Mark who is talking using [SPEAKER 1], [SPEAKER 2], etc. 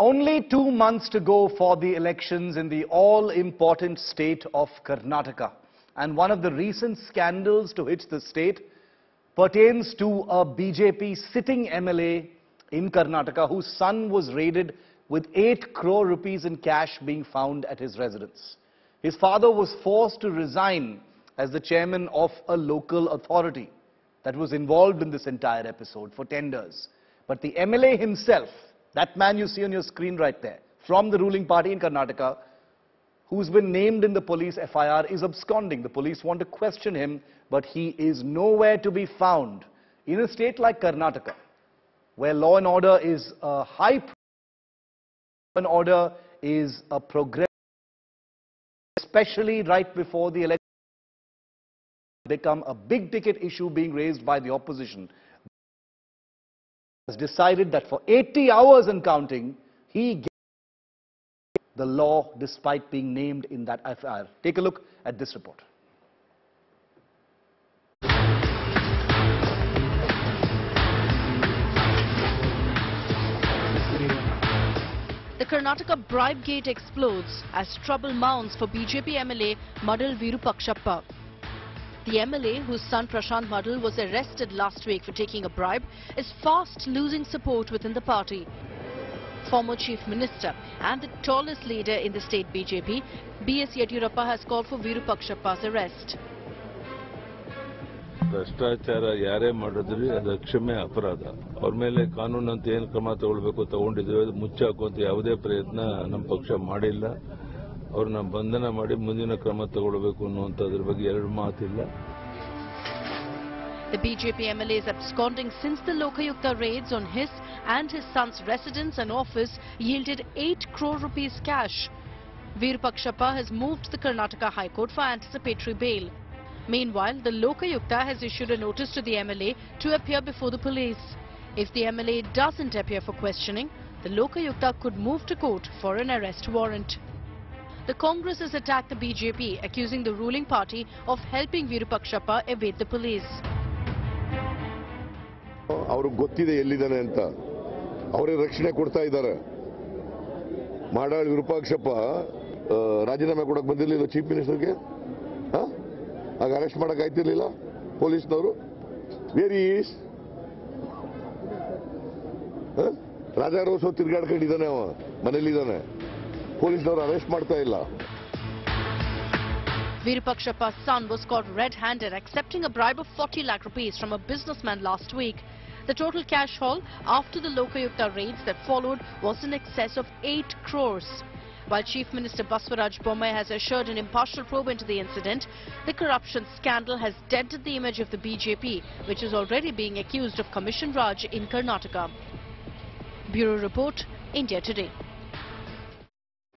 [SPEAKER 1] Only two months to go for the elections in the all-important state of Karnataka. And one of the recent scandals to hit the state pertains to a BJP sitting MLA in Karnataka whose son was raided with 8 crore rupees in cash being found at his residence. His father was forced to resign as the chairman of a local authority that was involved in this entire episode for tenders. But the MLA himself, that man you see on your screen right there, from the ruling party in Karnataka, who's been named in the police FIR, is absconding. The police want to question him, but he is nowhere to be found. In a state like Karnataka, where law and order is a high law and order is a progress, especially right before the election, become a big ticket issue being raised by the opposition has decided that for 80 hours and counting, he gets the law despite being named in that FIR. Take a look at this report.
[SPEAKER 2] The Karnataka bribe gate explodes as trouble mounts for BJP MLA Madal Virupakshappa. The MLA, whose son Prashant Madal was arrested last week for taking a bribe, is fast losing support within the party. Former Chief Minister and the tallest leader in the state BJP, B.S. Yadurappa has called for Virupakshappa's arrest.
[SPEAKER 3] ಭ್ರಷ್ಟಾಚಾರ ಯಾರೇ ಮಾಡಿದ್ರಿ ಅದು ಕ್ಷಮೆ ಅಪರಾಧ ಅವ್ರ ಮೇಲೆ ಕಾನೂನು ಅಂತ ಏನು ಕ್ರಮ ತಗೊಳ್ಬೇಕು ತಗೊಂಡಿದ್ದೇವೆ ಮುಚ್ಚಾಕುವಂತ ಯಾವುದೇ ಪ್ರಯತ್ನ ನಮ್ಮ ಪಕ್ಷ ಮಾಡಿಲ್ಲ ಅವ್ರನ್ನ ಬಂಧನ ಮಾಡಿ ಮುಂದಿನ ಕ್ರಮ ತಗೊಳ್ಬೇಕು ಅನ್ನುವಂಥದ್ರ ಬಗ್ಗೆ ಎರಡು ಮಾತಿಲ್ಲ
[SPEAKER 2] The BJP MLA is absconding since the Lokayukta raids on his and his son's residence and office yielded 8 crore rupees cash. Virupakshappa has moved the Karnataka High Court for anticipatory bail. Meanwhile, the Lokayukta has issued a notice to the MLA to appear before the police. If the MLA doesn't appear for questioning, the Lokayukta could move to court for an arrest warrant. The Congress has attacked the BJP, accusing the ruling party of helping Virupakshappa evade the police.
[SPEAKER 4] ಅವ್ರಿಗೆ ಗೊತ್ತಿದೆ ಎಲ್ಲಿದ್ದಾನೆ ಅಂತ. ಅವರೇ ರಕ್ಷಣೆ ಕೊಡ್ತಾ ಇದ್ದಾರೆ. ಮಾಡಾಳ್ ವಿರೂಪಾಕ್ಷಪ್ಪ ರಾಜೀನಾಮೆ ಕೊಡಕ್ ಬಂದಿರಲಿಲ್ಲ ಚೀಫ್ ಮಿನಿಸ್ಟರ್ಗೆ? ಆಗ ಅರೆಸ್ಟ್ ಮಾಡಕ್ ಆಯ್ತಿರ್ಲಿಲ್ಲ ಪೊಲೀಸ್ನವರು? ವೇರ್ ಈಸ್ ರಾಜಾರೋತ್ಸವ ತಿರ್ಗಾಡ್ಕೊಂಡಿದ್ದಾನೆ ಅವ ಮನೇಲಿದ್ದಾನೆ. ಪೊಲೀಸ್ನವರು ಅರೆಸ್ಟ್ ಮಾಡ್ತಾ ಇಲ್ಲ
[SPEAKER 2] son was caught red-handed accepting a bribe of 40 lakh rupees from a businessman last week. The total cash haul after the Lokayukta raids that followed was in excess of 8 crores. While Chief Minister Basavaraj Bommai has assured an impartial probe into the incident, the corruption scandal has dented the image of the BJP, which is already being accused of commission Raj in Karnataka. Bureau Report, India Today.